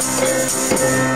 Música